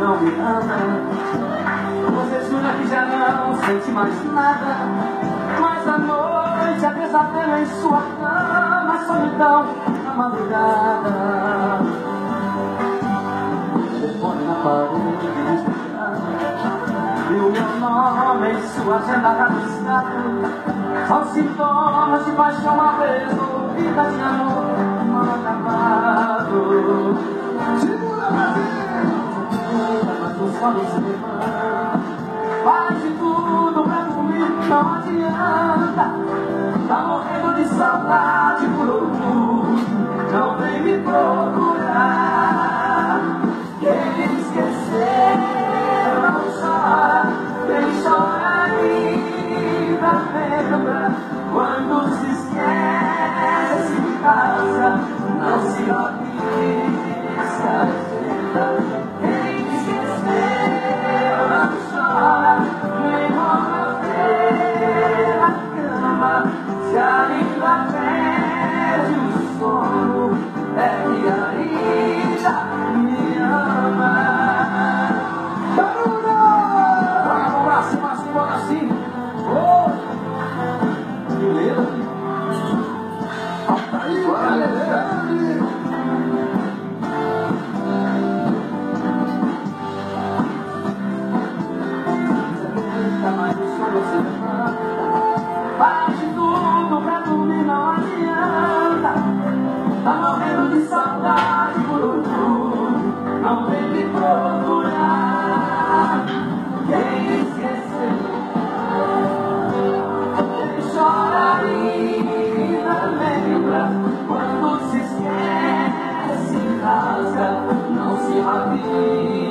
não me ama. Você jura que já não sente mais nada. Mas à noite a pesadelo em sua cama, a solidão na madrugada. Telefone na parede, e o meu nome em sua agenda rabiscado. São sintomas de paixão mal resolvida, de amor Levanta, faz de tudo pra dormir, não adianta. Tá morrendo de saudade por outro, não vem me procurar. Ainda perde Quando se esquece, rasga, não se rabisca.